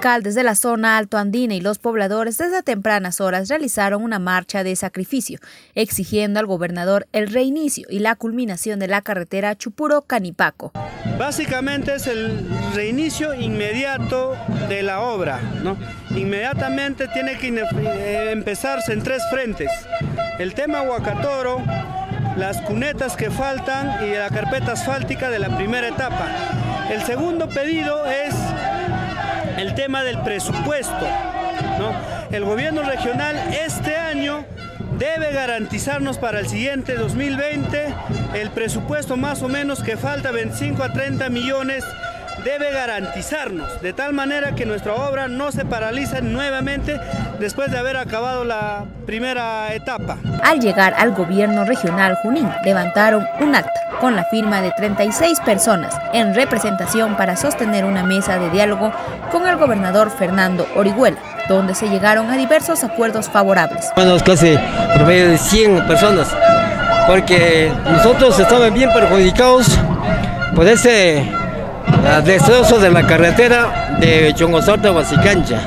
alcaldes de la zona alto andina y los pobladores desde tempranas horas realizaron una marcha de sacrificio, exigiendo al gobernador el reinicio y la culminación de la carretera Chupuro-Canipaco. Básicamente es el reinicio inmediato de la obra. ¿no? Inmediatamente tiene que eh, empezarse en tres frentes. El tema Huacatoro, las cunetas que faltan y la carpeta asfáltica de la primera etapa. El segundo pedido es el tema del presupuesto. El gobierno regional este año debe garantizarnos para el siguiente 2020 el presupuesto más o menos que falta 25 a 30 millones debe garantizarnos de tal manera que nuestra obra no se paralice nuevamente después de haber acabado la primera etapa. Al llegar al gobierno regional Junín, levantaron un acta con la firma de 36 personas en representación para sostener una mesa de diálogo con el gobernador Fernando Orihuela, donde se llegaron a diversos acuerdos favorables. Bueno, casi promedio de 100 personas, porque nosotros estamos bien perjudicados por ese destrozo de la carretera de Chongosorte a Huasicancha,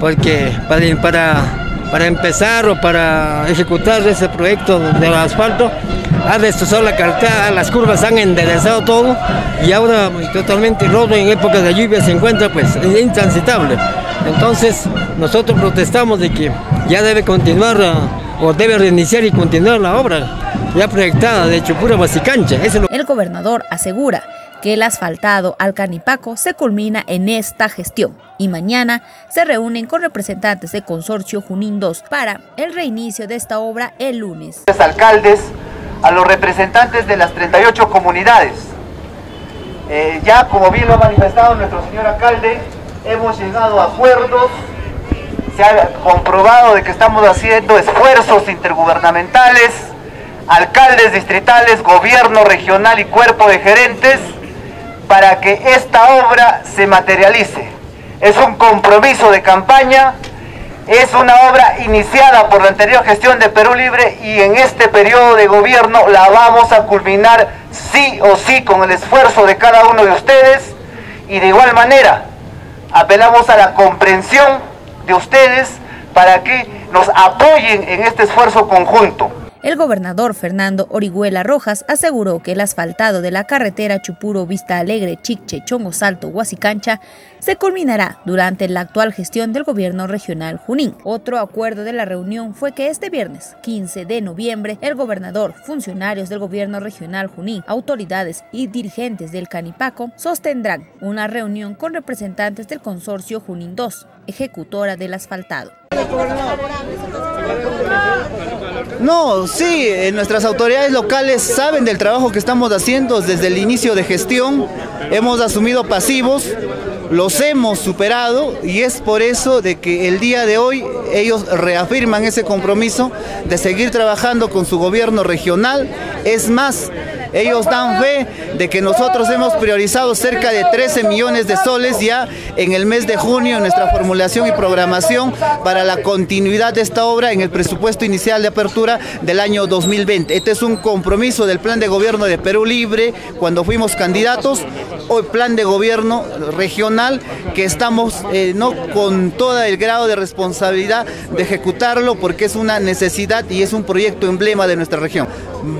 porque para, para, para empezar o para ejecutar ese proyecto del asfalto, ha destrozado la carretera, las curvas han enderezado todo y ahora totalmente roto en época de lluvia se encuentra pues intransitable. Entonces nosotros protestamos de que ya debe continuar o debe reiniciar y continuar la obra ya proyectada de Chupura Basicancha. El gobernador asegura el asfaltado al Canipaco se culmina en esta gestión y mañana se reúnen con representantes del consorcio Junín 2 para el reinicio de esta obra el lunes. Alcaldes, a los representantes de las 38 comunidades. Eh, ya como bien lo ha manifestado nuestro señor alcalde, hemos llegado a acuerdos, se ha comprobado de que estamos haciendo esfuerzos intergubernamentales, alcaldes distritales, gobierno regional y cuerpo de gerentes, para que esta obra se materialice. Es un compromiso de campaña es una obra iniciada por la anterior gestión de Perú Libre y en este periodo de gobierno la vamos a culminar sí o sí con el esfuerzo de cada uno de ustedes y de igual manera apelamos a la comprensión de ustedes para que nos apoyen en este esfuerzo conjunto. El gobernador Fernando Orihuela Rojas aseguró que el asfaltado de la carretera Chupuro Vista Alegre Chiche Chongo Salto Huasicancha se culminará durante la actual gestión del gobierno regional Junín. Otro acuerdo de la reunión fue que este viernes 15 de noviembre el gobernador, funcionarios del gobierno regional Junín, autoridades y dirigentes del Canipaco sostendrán una reunión con representantes del consorcio Junín 2, ejecutora del asfaltado. No, sí, eh, nuestras autoridades locales saben del trabajo que estamos haciendo desde el inicio de gestión. Hemos asumido pasivos, los hemos superado y es por eso de que el día de hoy ellos reafirman ese compromiso de seguir trabajando con su gobierno regional. Es más, ellos dan fe de que nosotros hemos priorizado cerca de 13 millones de soles ya en el mes de junio en nuestra formulación y programación para la continuidad de esta obra en el presupuesto inicial de apertura del año 2020. Este es un compromiso del plan de gobierno de Perú Libre cuando fuimos candidatos, hoy plan de gobierno regional que estamos eh, no con todo el grado de responsabilidad de ejecutarlo porque es una necesidad y es un proyecto emblema de nuestra región.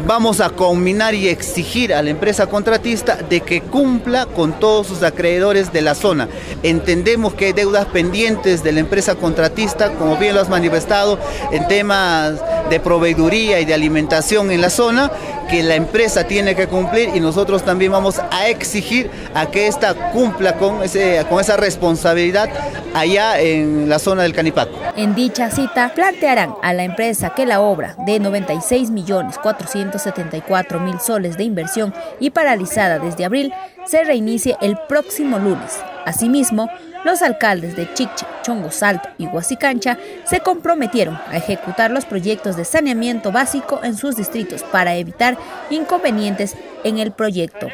Vamos a combinar y exigir a la empresa contratista de que cumpla con todos sus acreedores de la zona. Entendemos que hay deudas pendientes de la empresa contratista, como bien lo has manifestado, en temas de proveeduría y de alimentación en la zona, que la empresa tiene que cumplir y nosotros también vamos a exigir a que ésta cumpla con, ese, con esa responsabilidad allá en la zona del Canipaco. En dicha cita plantearán a la empresa que la obra de 96 millones 474 mil soles de inversión y paralizada desde abril se reinicie el próximo lunes. Asimismo, los alcaldes de Chiche, Chongo Salto y Huasicancha se comprometieron a ejecutar los proyectos de saneamiento básico en sus distritos para evitar inconvenientes en el proyecto.